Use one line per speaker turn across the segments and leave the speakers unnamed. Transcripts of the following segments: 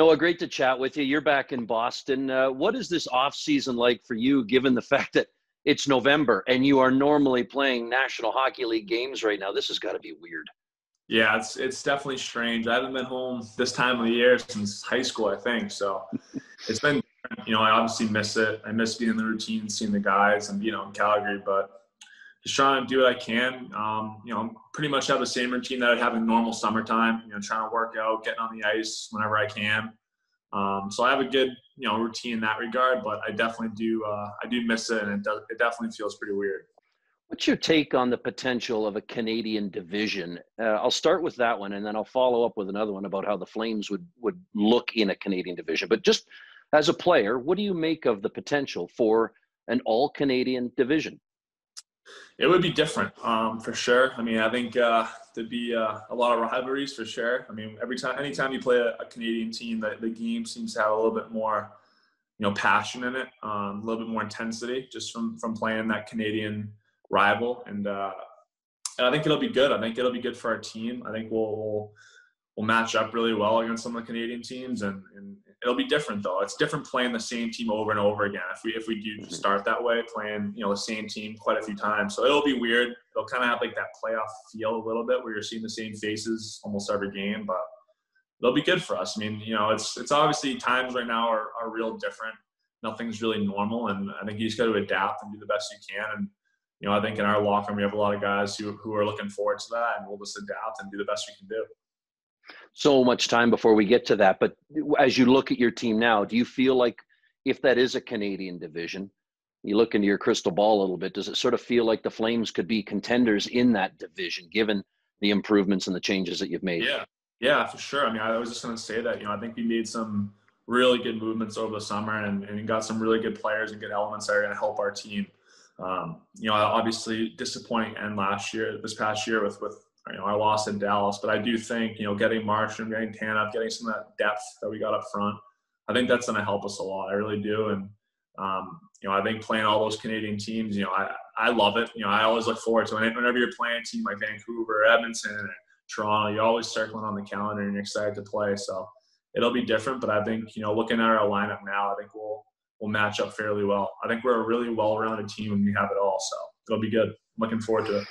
Noah, great to chat with you. You're back in Boston. Uh, what is this off season like for you, given the fact that it's November and you are normally playing National Hockey League games right now? This has got to be weird.
Yeah, it's it's definitely strange. I haven't been home this time of the year since high school, I think. So it's been, you know, I obviously miss it. I miss being in the routine, seeing the guys, and being out in Calgary. But just trying to do what I can. Um, you know, I'm pretty much have the same routine that I'd have in normal summertime. You know, trying to work out, getting on the ice whenever I can. Um, so I have a good, you know, routine in that regard. But I definitely do, uh, I do miss it, and it, does, it definitely feels pretty weird.
What's your take on the potential of a Canadian division? Uh, I'll start with that one, and then I'll follow up with another one about how the Flames would would look in a Canadian division. But just as a player, what do you make of the potential for an all Canadian division?
It would be different, um, for sure. I mean, I think uh, there'd be uh, a lot of rivalries for sure. I mean, every time, anytime you play a, a, Canadian team, the, the game seems to have a little bit more, you know, passion in it, um, a little bit more intensity, just from from playing that Canadian rival. And uh, and I think it'll be good. I think it'll be good for our team. I think we'll we'll, we'll match up really well against some of the Canadian teams, and, and It'll be different though. It's different playing the same team over and over again. If we if we do mm-hmm. start that way, playing you know the same team quite a few times, so it'll be weird. It'll kind of have like that playoff feel a little bit, where you're seeing the same faces almost every game. But it'll be good for us. I mean, you know, it's it's obviously times right now are are real different. Nothing's really normal, and I think you just got to adapt and do the best you can. And you know, I think in our locker room we have a lot of guys who who are looking forward to that, and we'll just adapt and do the best we can do
so much time before we get to that. But as you look at your team now, do you feel like if that is a Canadian division, you look into your crystal ball a little bit, does it sort of feel like the Flames could be contenders in that division given the improvements and the changes that you've made?
Yeah, yeah, for sure. I mean, I was just going to say that, you know, I think we made some really good movements over the summer and, and got some really good players and good elements that are going to help our team. Um, you know, obviously disappointing end last year, this past year with, with you know, I lost in Dallas, but I do think, you know, getting Markstrom, getting Tanev, getting some of that depth that we got up front, I think that's going to help us a lot. I really do. And, um, you know, I think playing all those Canadian teams, you know, I, I love it. You know, I always look forward to it. Whenever you're playing a team like Vancouver, Edmonton, Toronto, you're always circling on the calendar and you're excited to play. So it'll be different, but I think, you know, looking at our lineup now, I think we'll, we'll match up fairly well. I think we're a really well-rounded team and we have it all. So it'll be good. I'm looking forward to it.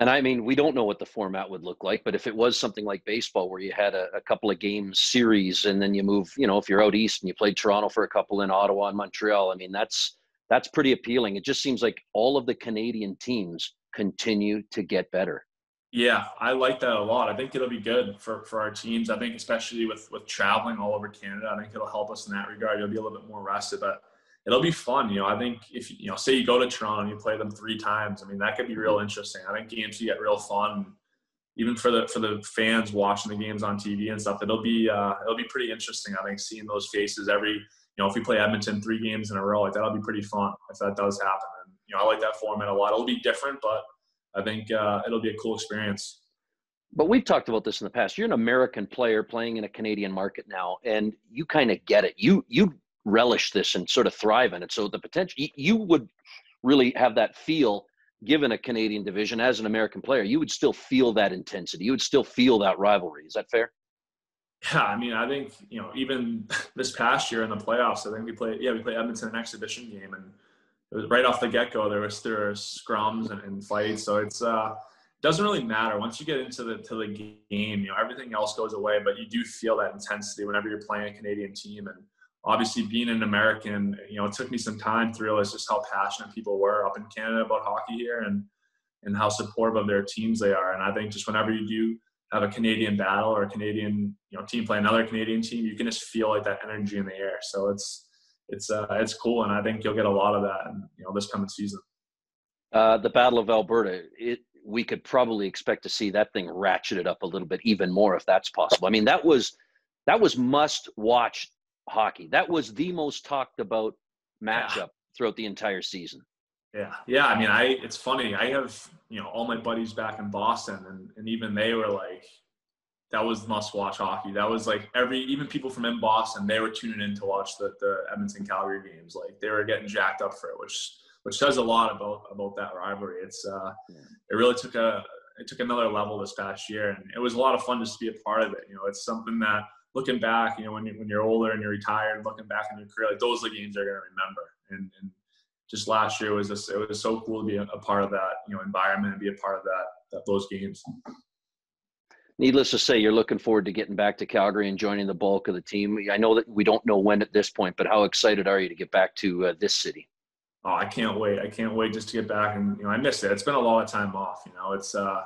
And I mean, we don't know what the format would look like, but if it was something like baseball where you had a, a, couple of games series and then you move, you know, if you're out east and you played Toronto for a couple in Ottawa and Montreal, I mean, that's that's pretty appealing. It just seems like all of the Canadian teams continue to get better.
Yeah, I like that a lot. I think it'll be good for, for our teams. I think especially with with traveling all over Canada, I think it'll help us in that regard. You'll be a little bit more rested, but it'll be fun. You know, I think if you know, say you go to Toronto and you play them three times, I mean, that could be real interesting. I think games can get real fun, even for the for the fans watching the games on TV and stuff. It'll be uh, it'll be pretty interesting. I think seeing those faces every you know, if we play Edmonton three games in a row, like that'll be pretty fun if that does happen. And you know, I like that format a lot. It'll be different, but I think uh, it'll be a cool experience.
But we've talked about this in the past. You're an American player playing in a Canadian market now, and you kind of get it. You you relish this and sort of thrive in it. So the potential you would really have that feel given a Canadian division as an American player, you would still feel that intensity. You would still feel that rivalry. Is that fair?
Yeah, I mean, I think you know, even this past year in the playoffs, I think we played. Yeah, we played Edmonton an exhibition game, and it was right off the get go. There was there were scrums and, and fights, so it's uh, doesn't really matter once you get into the to the game. You know, everything else goes away, but you do feel that intensity whenever you're playing a Canadian team, and obviously being an American, you know, it took me some time to realize just how passionate people were up in Canada about hockey here and and how supportive of their teams they are. And I think just whenever you do have a Canadian battle or a Canadian, you know, team play another Canadian team, you can just feel like that energy in the air. So it's it's uh, it's cool, and I think you'll get a lot of that, in, you know, this coming season.
Uh, the Battle of Alberta, it we could probably expect to see that thing ratcheted up a little bit even more if that's possible. I mean, that was that was must watch hockey. That was the most talked about matchup yeah. throughout the entire season.
Yeah, yeah. I mean, I it's funny. I have you know all my buddies back in Boston, and and even they were like, that was must watch hockey. That was like every even people from in Boston, they were tuning in to watch the the Edmonton Calgary games. Like they were getting jacked up for it, which which says a lot about about that rivalry. It's uh, yeah. it really took a it took another level this past year, and it was a lot of fun just to be a part of it. You know, it's something that looking back, you know, when you when you're older and you're retired, looking back in your career, like those are the games they're gonna remember. And, and just last year was just it was so cool to be a, a, part of that you know environment and be a part of that, that those games.
Needless to say, you're looking forward to getting back to Calgary and joining the bulk of the team. I know that we don't know when at this point, but how excited are you to get back to uh, this city?
Oh, I can't wait! I can't wait just to get back, and you know, I miss it. It's been a lot of time off. You know, it's uh,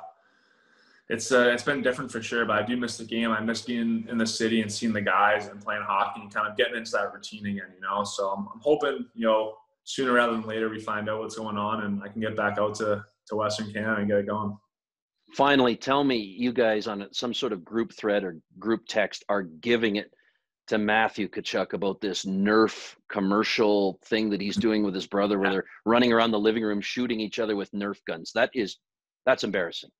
it's uh, it's been different for sure, but I do miss the game. I miss being in the city and seeing the guys and playing hockey and kind of getting into that routine again. You know, so I'm, I'm hoping you know sooner rather than later we find out what's going on and I can get back out to to Western Canada and get it going.
Finally, tell me, you guys on some sort of group thread or group text are giving it to Matthew Tkachuk about this Nerf commercial thing that he's doing with his brother, where they're running around the living room shooting each other with Nerf guns. That is, that's embarrassing.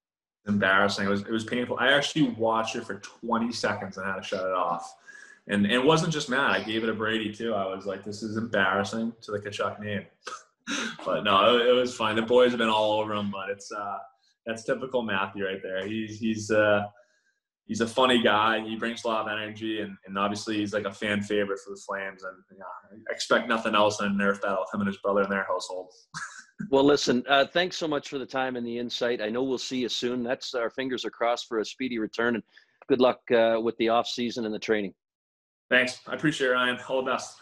Embarrassing. It was it was painful. I actually watched it for 20 seconds and had to shut it off. And, and it wasn't just Matt. I gave it to Brady too. I was like, this is embarrassing to the Tkachuk name. but no, it, it, was fine. The boys have been all over him, but it's uh, that's typical Matthew right there. He's he's uh, he's a funny guy. He brings a lot of energy, and, and obviously he's like a fan favorite for the Flames. And yeah, I expect nothing else than a Nerf battle with him and his brother in their household.
well, listen, uh, thanks so much for the time and the insight. I know we'll see you soon. That's our fingers are crossed for a speedy return, and good luck uh, with the off season and the training.
Thanks. I appreciate it, Ryan. All the best.